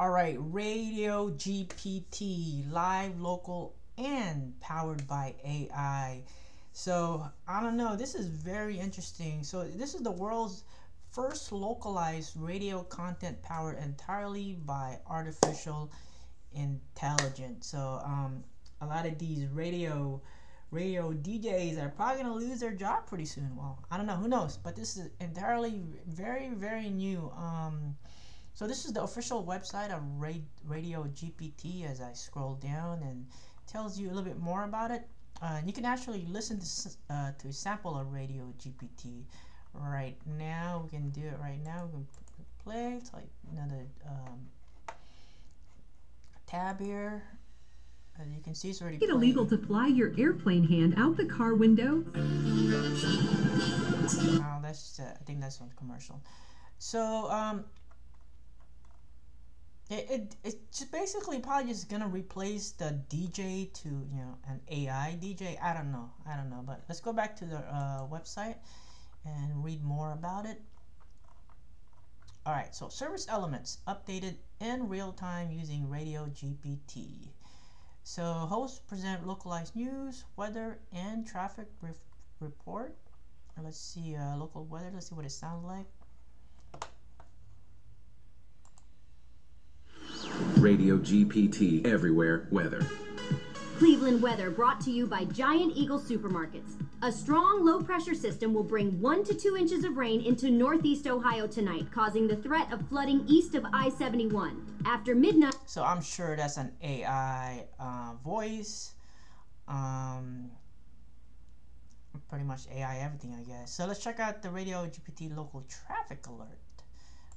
All right, Radio GPT, live, local, and powered by AI. So I don't know. This is very interesting. So this is the world's first localized radio content powered entirely by artificial intelligence. So um, a lot of these radio radio DJs are probably gonna lose their job pretty soon. Well, I don't know. Who knows? But this is entirely very very new. Um, so this is the official website of Radio GPT. As I scroll down and tells you a little bit more about it. Uh, you can actually listen to uh, to a sample of Radio GPT right now. We can do it right now. We can play. It's like another um, tab here. As you can see, it's already. It's illegal to fly your airplane hand out the car window. Oh, that's. Uh, I think that's one commercial. So um, it, it it's just basically probably just gonna replace the DJ to you know an AI DJ. I don't know. I don't know. But let's go back to the uh, website and read more about it. All right. So service elements updated in real time using Radio GPT. So hosts present localized news, weather, and traffic report. Let's see uh, local weather. Let's see what it sounds like. Radio GPT everywhere weather. Cleveland weather brought to you by Giant Eagle Supermarkets. A strong low pressure system will bring one to two inches of rain into northeast Ohio tonight, causing the threat of flooding east of I 71. After midnight. So I'm sure that's an AI uh, voice. Um, pretty much AI everything, I guess. So let's check out the Radio GPT local traffic alert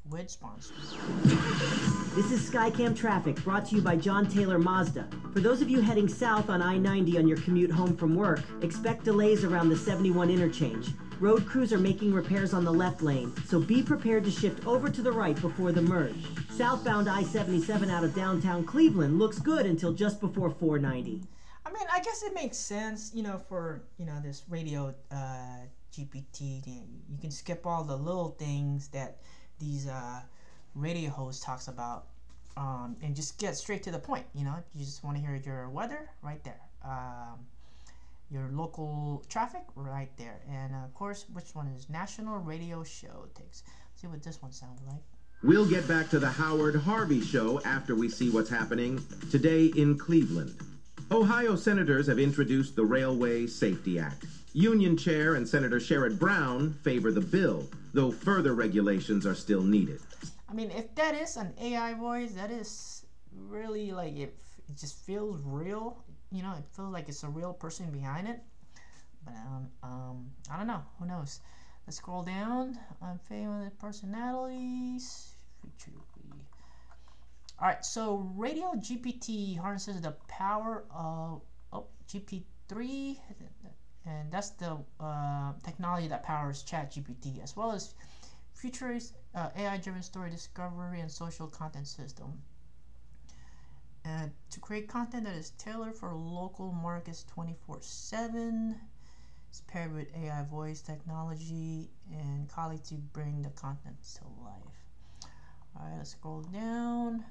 with sponsors. This is Skycam Traffic, brought to you by John Taylor Mazda. For those of you heading south on I-90 on your commute home from work, expect delays around the 71 interchange. Road crews are making repairs on the left lane, so be prepared to shift over to the right before the merge. Southbound I-77 out of downtown Cleveland looks good until just before 490. I mean, I guess it makes sense, you know, for, you know, this radio uh, GPT. You can skip all the little things that these uh, radio host talks about um, and just get straight to the point you know you just want to hear your weather right there um, your local traffic right there and of course which one is national radio show takes Let's see what this one sounds like We'll get back to the Howard Harvey show after we see what's happening today in Cleveland. Ohio senators have introduced the Railway Safety Act. Union Chair and Senator Sherrod Brown favor the bill, though further regulations are still needed. I mean, if that is an AI voice, that is really like it, it just feels real. You know, it feels like it's a real person behind it. But um, um I don't know. Who knows? Let's scroll down. I'm famous personalities. All right, so Radio GPT harnesses the power of oh, GP3 and that's the uh, technology that powers ChatGPT, as well as Futuri's uh, AI-driven story discovery and social content system. And to create content that is tailored for local markets 24/7, it's paired with AI voice technology and Kali to bring the content to life. All right, let's scroll down.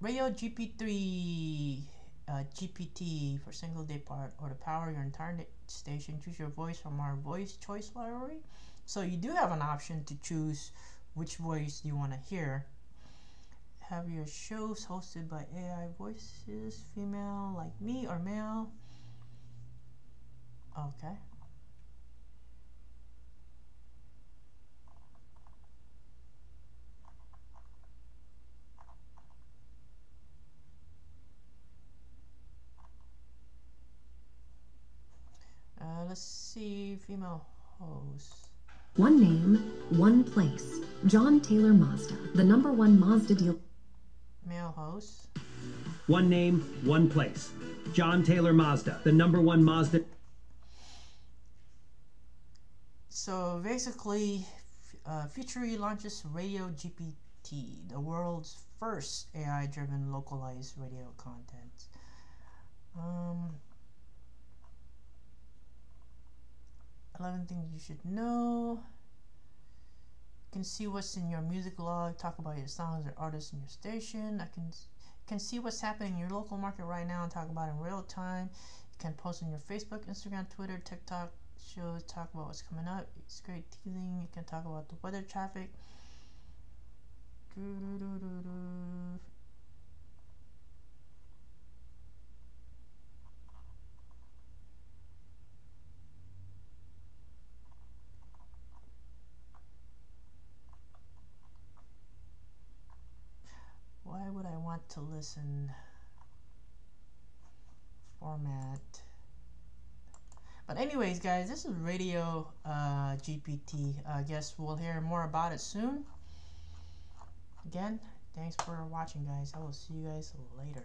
Radio GP3 uh, GPT for single day part or to power your entire station choose your voice from our voice choice library so you do have an option to choose which voice you want to hear. Have your shows hosted by AI voices female like me or male? Okay. Uh, let's see, female host. One name, one place. John Taylor Mazda, the number one Mazda deal. Male host. One name, one place. John Taylor Mazda, the number one Mazda. So basically, uh, Futuri launches Radio GPT, the world's first AI-driven localized radio content. Um, 11 things you should know. You can see what's in your music log, talk about your songs or artists in your station. I can can see what's happening in your local market right now and talk about it in real time. You can post on your Facebook, Instagram, Twitter, TikTok shows, talk about what's coming up. It's great teasing. You can talk about the weather traffic. Want to listen format. But anyways guys this is radio uh, GPT I guess we'll hear more about it soon. Again thanks for watching guys. I will see you guys later